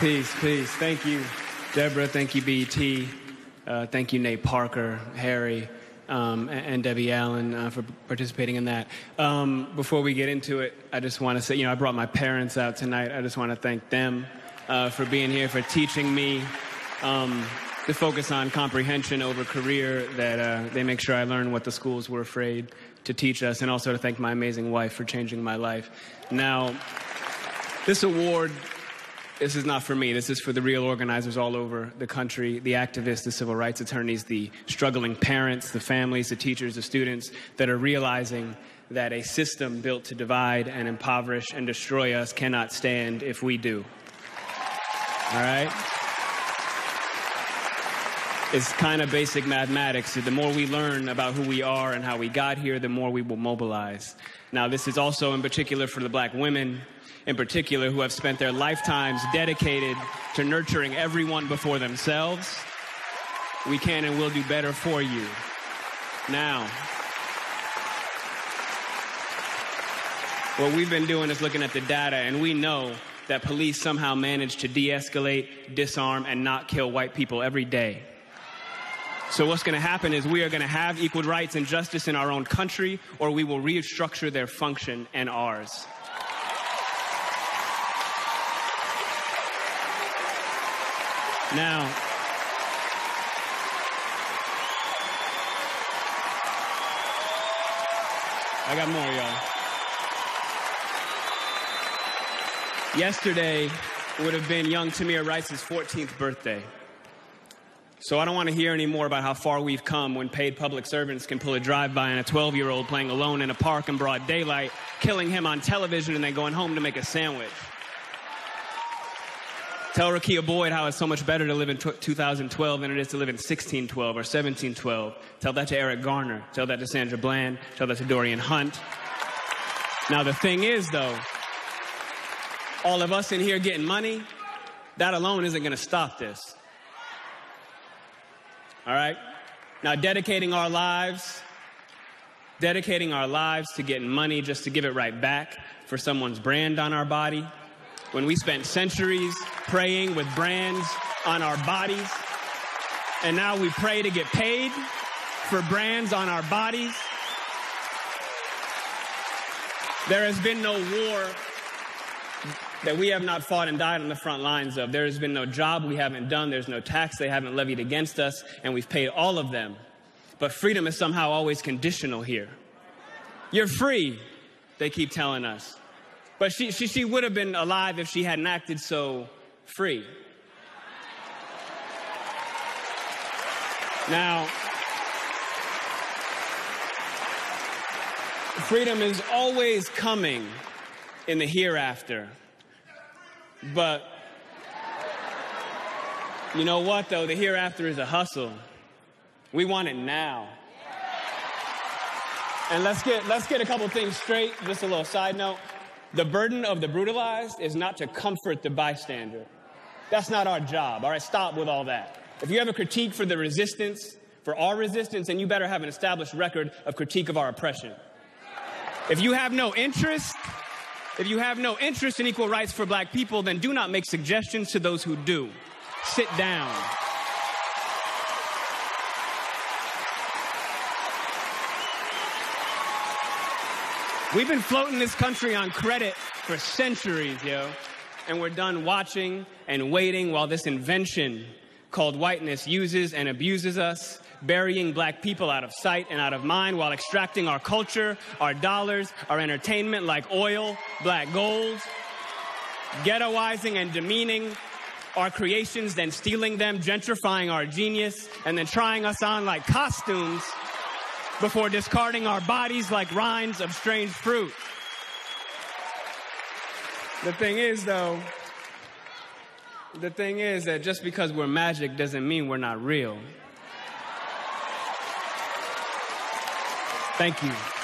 Peace, peace. Thank you, Deborah. Thank you, BET. Uh, thank you, Nate Parker, Harry, um, and, and, Debbie Allen uh, for participating in that. Um, before we get into it, I just want to say, you know, I brought my parents out tonight. I just want to thank them uh, for being here, for teaching me um, to focus on comprehension over career, that uh, they make sure I learn what the schools were afraid to teach us, and also to thank my amazing wife for changing my life. Now, this award this is not for me. This is for the real organizers all over the country, the activists, the civil rights attorneys, the struggling parents, the families, the teachers, the students that are realizing that a system built to divide and impoverish and destroy us cannot stand if we do. All right? It's kind of basic mathematics. The more we learn about who we are and how we got here, the more we will mobilize. Now, this is also in particular for the black women in particular who have spent their lifetimes dedicated to nurturing everyone before themselves. We can and will do better for you. Now, what we've been doing is looking at the data, and we know that police somehow manage to de escalate, disarm, and not kill white people every day. So, what's going to happen is we are going to have equal rights and justice in our own country, or we will restructure their function and ours. Now, I got more, y'all. Yesterday would have been young Tamir Rice's 14th birthday. So I don't want to hear any more about how far we've come when paid public servants can pull a drive-by on a 12-year-old playing alone in a park in broad daylight, killing him on television and then going home to make a sandwich. Tell Rekia Boyd how it's so much better to live in 2012 than it is to live in 1612 or 1712. Tell that to Eric Garner. Tell that to Sandra Bland. Tell that to Darrien Hunt. Now, the thing is, though, all of us in here getting money, that alone isn't going to stop this. All right? Now, dedicating our lives, dedicating our lives to getting money just to give it right back for someone's brand on our body, when we spent centuries praying with brands on our bodies, and now we pray to get paid for brands on our bodies. There has been no war that we have not fought and died on the front lines of. There has been no job we haven't done. There's no tax they haven't levied against us, and we've paid all of them. But freedom is somehow always conditional here. You're free, they keep telling us. But she, she, she would have been alive if she hadn't acted so free. Now, freedom is always coming in the hereafter. But you know what, though? The hereafter is a hustle. We want it now. And let's get, let's get a couple things straight. Just a little side note. The burden of the brutalized is not to comfort the bystander. That's not our job. All right, stop with all that. If you have a critique for the resistance, for our resistance, then you better have an established record of critique of our oppression. If you have no interest, if you have no interest in equal rights for black people, then do not make suggestions to those who do. Sit down. We've been floating this country on credit for centuries, yo. And we're done watching and waiting while this invention called whiteness uses and abuses us, burying black people out of sight and out of mind while extracting our culture, our dollars, our entertainment like oil, black gold, ghettoizing and demeaning our creations, then stealing them, gentrifying our genius, and then trying us on like costumes before discarding our bodies like rinds of strange fruit. The thing is, though, the thing is that just because we're magic doesn't mean we're not real. Thank you.